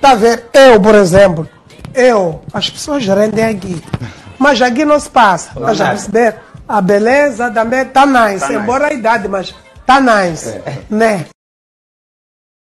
Tá a ver? Eu, por exemplo, eu, as pessoas rendem aqui. Mas aqui não se passa. Mas já perceber? A beleza também tá nice. Tá embora a idade, mas tá nice. É. Né?